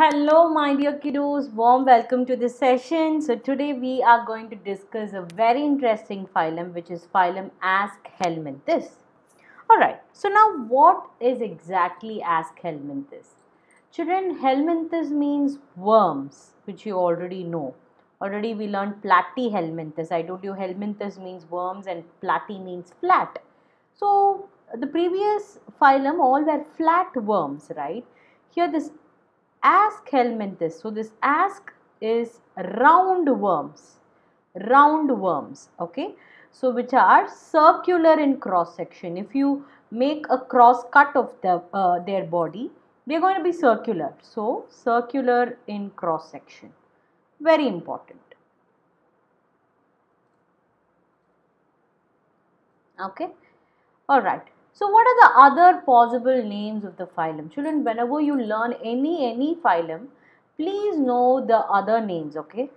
Hello, my dear kiddos. Warm welcome to this session. So, today we are going to discuss a very interesting phylum, which is phylum Aschelminthes. Alright, so now what is exactly Aschelminthes? Children, helminthus means worms, which you already know. Already we learned platyhelminthes. I told you helminthus means worms and platy means flat. So, the previous phylum all were flat worms, right? Here this Aschelminthes. So this ask is round worms, round worms, okay. So which are circular in cross section. If you make a cross cut of the, uh, their body, they are going to be circular. So circular in cross section, very important. Okay, all right. So what are the other possible names of the phylum? Children, whenever you learn any any phylum, please know the other names, okay?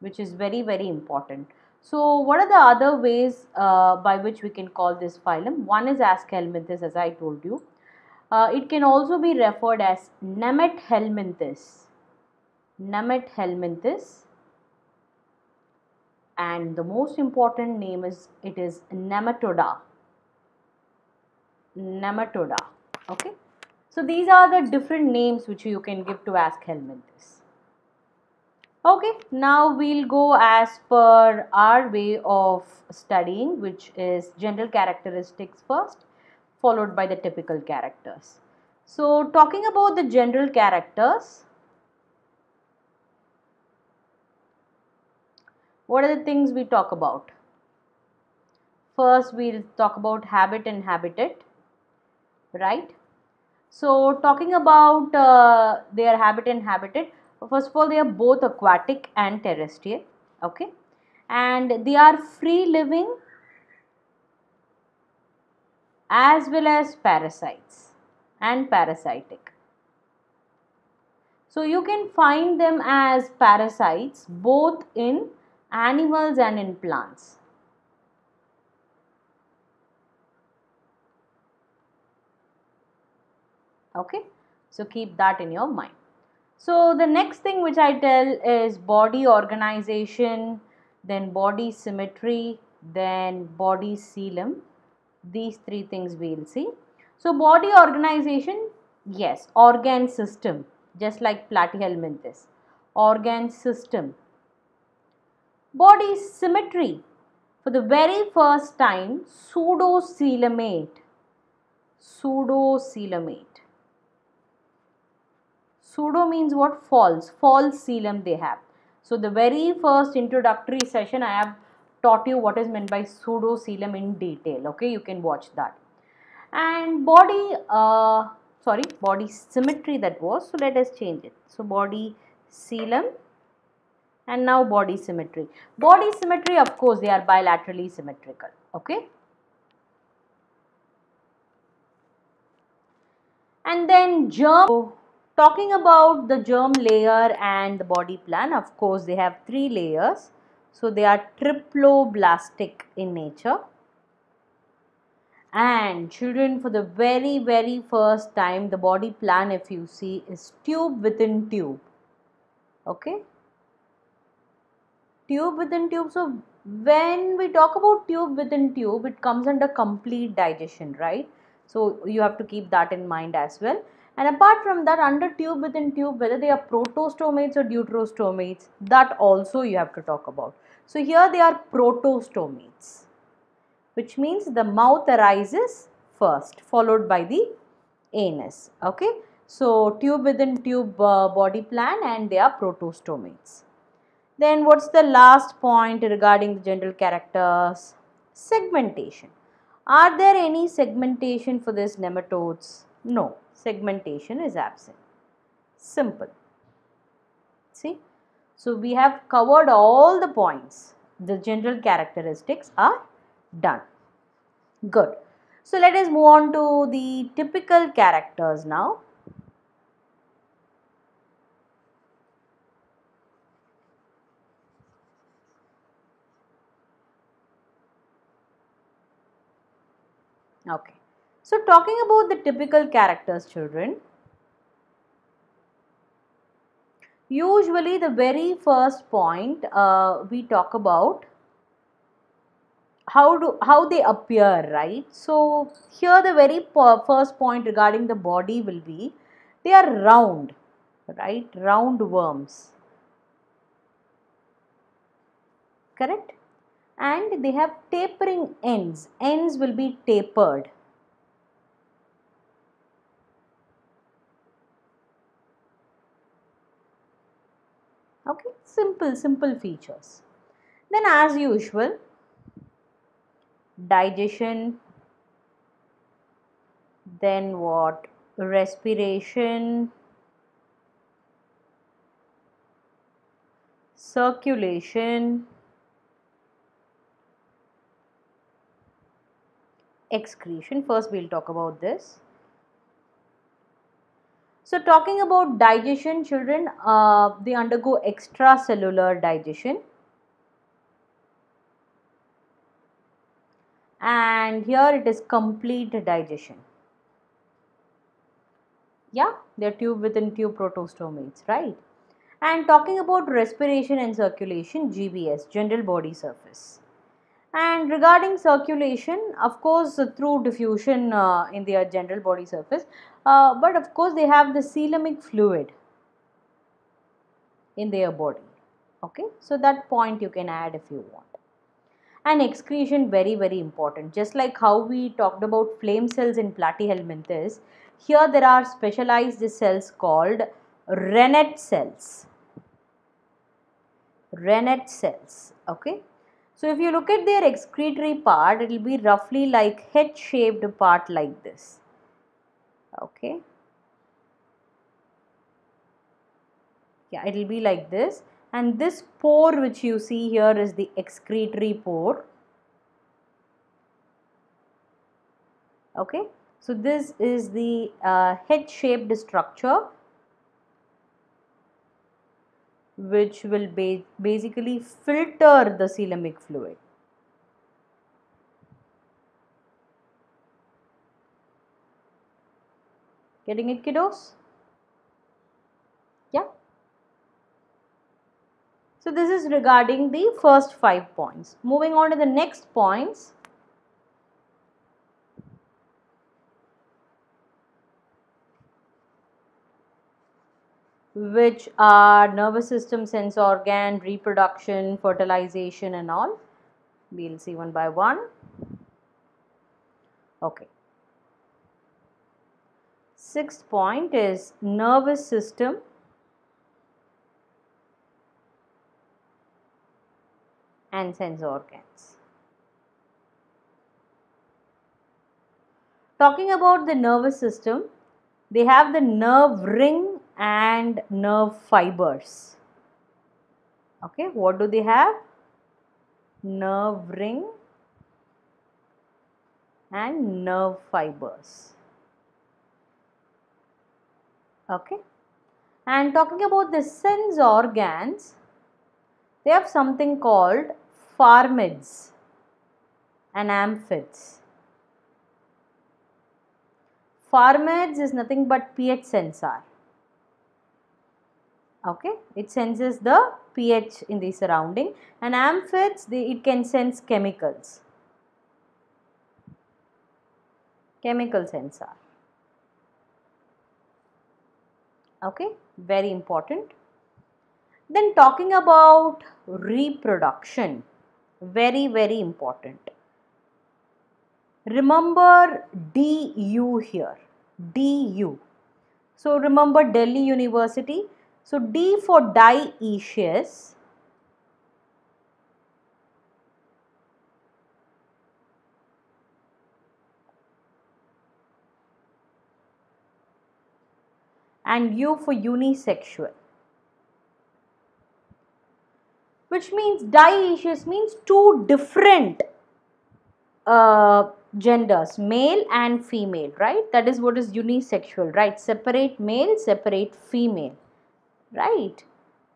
Which is very very important. So what are the other ways uh, by which we can call this phylum? One is Aschelminthes as I told you. Uh, it can also be referred as Nemathelminthes. Nemathelminthes and the most important name is it is Nematoda nematoda. Okay? So these are the different names which you can give to Aschelminthes okay? Now we'll go as per our way of studying which is general characteristics first followed by the typical characters. So talking about the general characters what are the things we talk about? First we'll talk about habit and habitat right? So talking about uh, their habit and habitat first of all they are both aquatic and terrestrial okay? And they are free living as well as parasites and parasitic. So you can find them as parasites both in animals and in plants okay? So keep that in your mind. So the next thing which i tell is body organization then body symmetry then body coelom these three things we will see. So body organization yes. Organ system just like platyhelminthes organ system. Body symmetry for the very first time pseudocoelomate pseudocoelomate Pseudo means what? False. False coelom they have. So the very first introductory session I have taught you what is meant by pseudo coelom in detail. Okay, you can watch that. And body, uh, sorry, body symmetry that was. So let us change it. So body coelom and now body symmetry. Body symmetry of course they are bilaterally symmetrical. Okay. And then germ Talking about the germ layer and the body plan, of course they have three layers. So they are triploblastic in nature. And children for the very very first time the body plan if you see is tube within tube. Okay. Tube within tube. So when we talk about tube within tube it comes under complete digestion right. So you have to keep that in mind as well and apart from that under tube within tube whether they are protostomates or deuterostomates that also you have to talk about. So here they are protostomates which means the mouth arises first followed by the anus okay. So tube within tube uh, body plan and they are protostomates. Then what's the last point regarding the general characters? Segmentation. Are there any segmentation for these nematodes? No segmentation is absent. Simple. See? So, we have covered all the points. The general characteristics are done. Good. So, let us move on to the typical characters now. Okay. So talking about the typical characters children, usually the very first point uh, we talk about how do how they appear right? So here the very first point regarding the body will be they are round right? Round worms. Correct? And they have tapering ends. Ends will be tapered okay simple simple features. Then as usual digestion then what? Respiration circulation excretion. First we'll talk about this so talking about digestion children uh, they undergo extracellular digestion and here it is complete digestion. Yeah, they are tube within tube protostomates, right? And talking about respiration and circulation, GBS, general body surface. And regarding circulation, of course, through diffusion uh, in their general body surface, uh, but of course, they have the coelomic fluid in their body. Okay, so that point you can add if you want. And excretion very very important. Just like how we talked about flame cells in platyhelminthes here there are specialized cells called renette cells. Renette cells. Okay so if you look at their excretory part it will be roughly like head shaped part like this. Okay. Yeah it will be like this. And this pore which you see here is the excretory pore. Okay. So this is the uh, head shaped structure which will ba basically filter the coelomic fluid getting it kiddos yeah so this is regarding the first five points. Moving on to the next points. Which are nervous system, sense organ, reproduction, fertilization and all. We will see one by one. Okay. Sixth point is nervous system and sense organs. Talking about the nervous system, they have the nerve ring and nerve fibers. Okay, what do they have? Nerve ring and nerve fibers. Okay, and talking about the sense organs, they have something called phasmids and amphids. Phasmids is nothing but pH sensor. Okay, it senses the pH in the surrounding and amphids they, it can sense chemicals. Chemical sensor. Okay, very important. Then talking about reproduction. Very very important. Remember du here. Du so remember delhi university so d for dioecious and u for unisexual. Which means dioecious means two different uh, genders male and female right? That is what is unisexual right? Separate male separate female right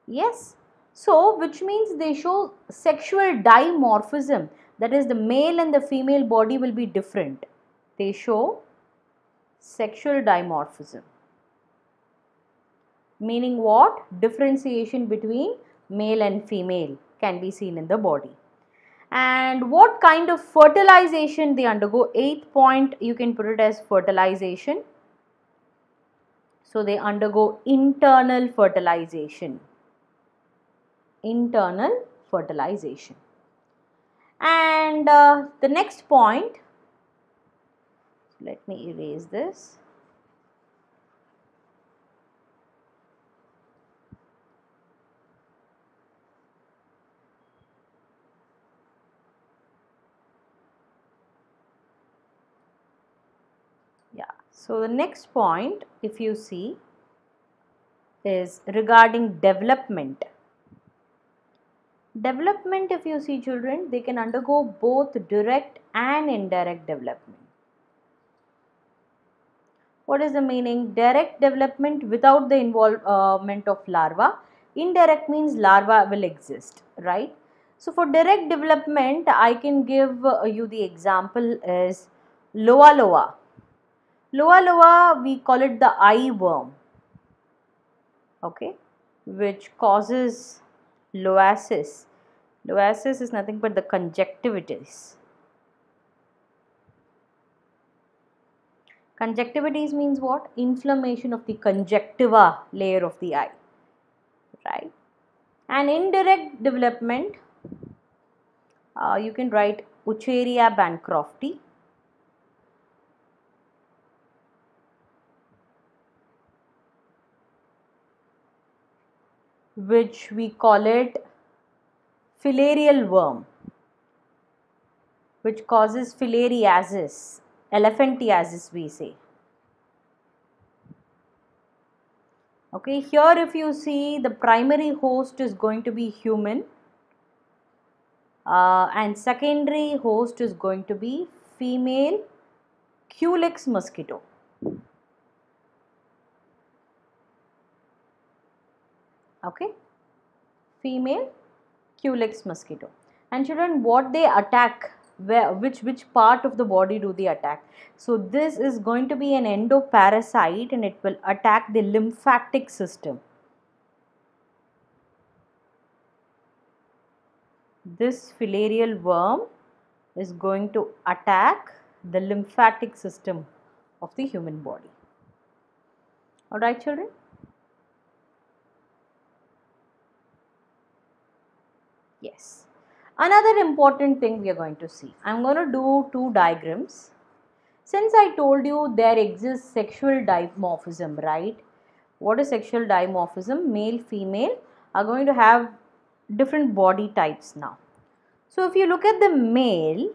yes so which means they show sexual dimorphism that is the male and the female body will be different they show sexual dimorphism meaning what? Differentiation between male and female can be seen in the body. And what kind of fertilization they undergo? Eighth point, you can put it as fertilization. So they undergo internal fertilization. Internal fertilization. And uh, the next point, let me erase this. Yeah, so the next point if you see is regarding development. Development if you see children they can undergo both direct and indirect development. What is the meaning? Direct development without the involvement of larva. Indirect means larva will exist, right? So for direct development, I can give uh, you the example is Loa Loa. Loa Loa, we call it the eye worm, okay, which causes loasis. Loasis is nothing but the conjunctivitis Conjunctivitis means what? Inflammation of the conjunctiva layer of the eye, right? And indirect development, uh, you can write Wuchereria bancrofti. Which we call it filarial worm which causes filariasis elephantiasis we say. Okay, here if you see the primary host is going to be human uh, and secondary host is going to be female Culex mosquito. Okay, female Culex mosquito. And children, what they attack where which which part of the body do they attack? So this is going to be an endoparasite and it will attack the lymphatic system. This filarial worm is going to attack the lymphatic system of the human body. All right children yes Another important thing we are going to see. I am going to do two diagrams. Since I told you there exists sexual dimorphism, right? What is sexual dimorphism? Male, female are going to have different body types now. So if you look at the male,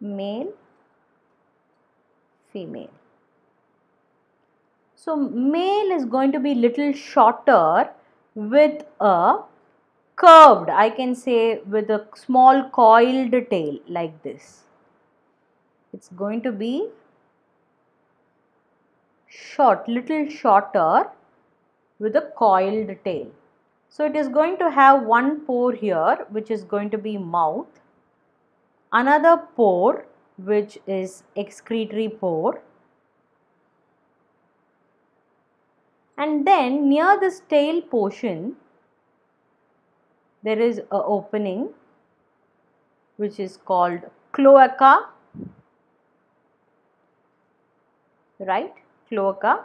male, female. So male is going to be little shorter with a curved I can say with a small coiled tail like this. It's going to be short, little shorter with a coiled tail. So it is going to have one pore here which is going to be mouth, another pore which is excretory pore and then near this tail portion there is a opening which is called cloaca right? Cloaca.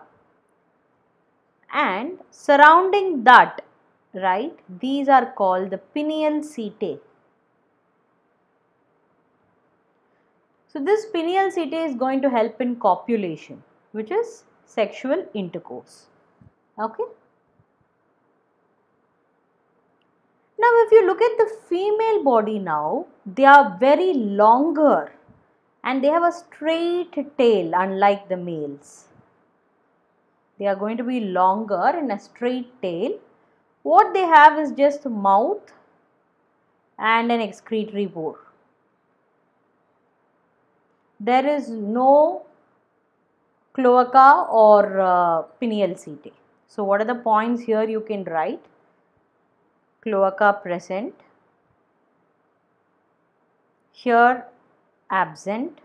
And surrounding that right these are called the penial setae so this penial setae is going to help in copulation which is sexual intercourse okay Now if you look at the female body now, they are very longer and they have a straight tail unlike the males. They are going to be longer and a straight tail. What they have is just mouth and an excretory pore. There is no cloaca or uh, penial setae. So what are the points here you can write? cloaca present, here absent,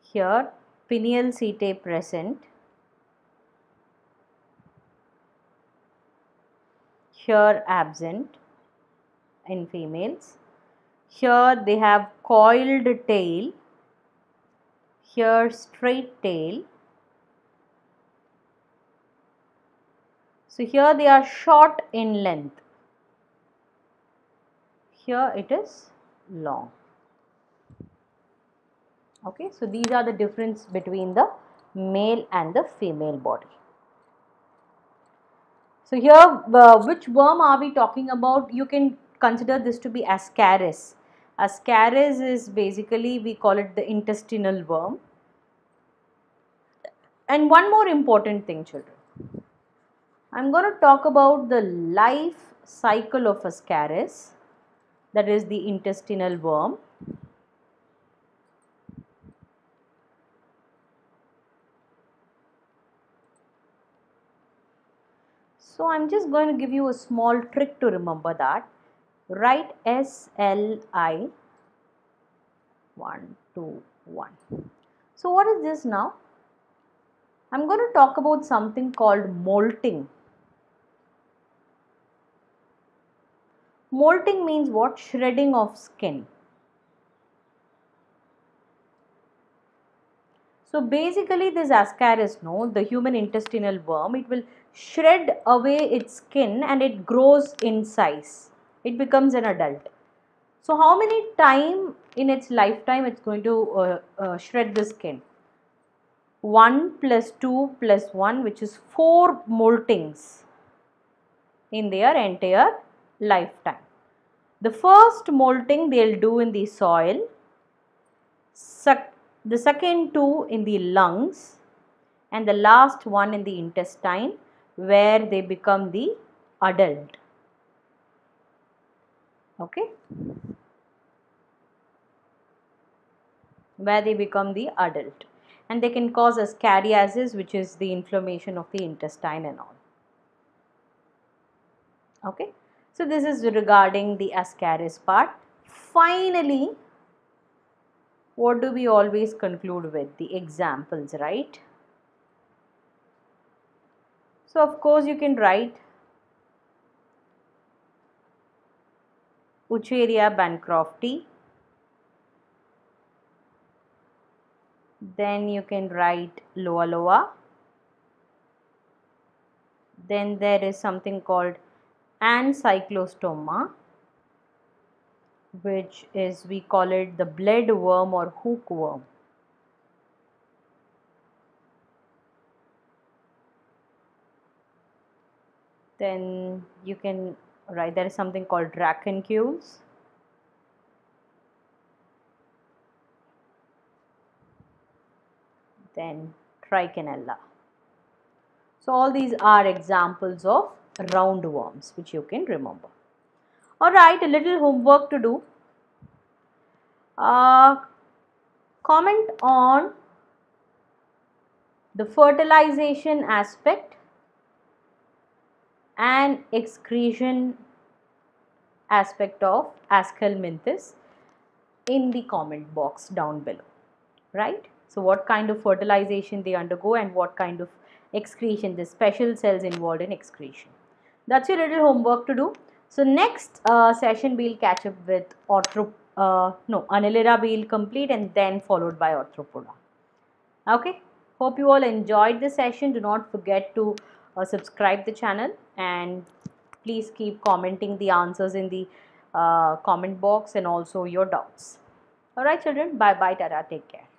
here penial setae present. Here absent in females. Here they have coiled tail. Here straight tail so here they are short in length. Here it is long. Okay so these are the difference between the male and the female body. So here uh, which worm are we talking about? You can consider this to be ascaris. Ascaris is basically we call it the intestinal worm. And one more important thing children i'm going to talk about the life cycle of ascaris that is the intestinal worm So I am just going to give you a small trick to remember that. Write S L I 1 2 1. So what is this now? I am going to talk about something called molting. Molting means what? Shredding of skin. So basically this ascaris, no, the human intestinal worm, it will shred away its skin and it grows in size. It becomes an adult. So how many time in its lifetime it's going to uh, uh, shred the skin? 1 plus 2 plus 1 which is 4 moltings in their entire lifetime. The first molting they'll do in the soil, the second two in the lungs and the last one in the intestine where they become the adult. Okay. Where they become the adult and they can cause ascariasis which is the inflammation of the intestine and all. Okay. So, this is regarding the ascaris part. Finally, what do we always conclude with? The examples, right? So of course you can write Wuchereria bancrofti. Then you can write Loa Loa. Then there is something called Ancylostoma which is we call it the bled worm or hookworm. then you can write there is something called dracunculus then trichinella so all these are examples of roundworms which you can remember alright a little homework to do uh, comment on the fertilization aspect and excretion aspect of Aschelminthes in the comment box down below, right? So what kind of fertilization they undergo and what kind of excretion, the special cells involved in excretion. That's your little homework to do. So next uh, session we'll catch up with orthro, uh, no, Annelida we'll complete and then followed by Arthropoda. Okay, hope you all enjoyed the session. Do not forget to uh, subscribe the channel and please keep commenting the answers in the uh, comment box and also your doubts. Alright children, bye bye, tata, take care.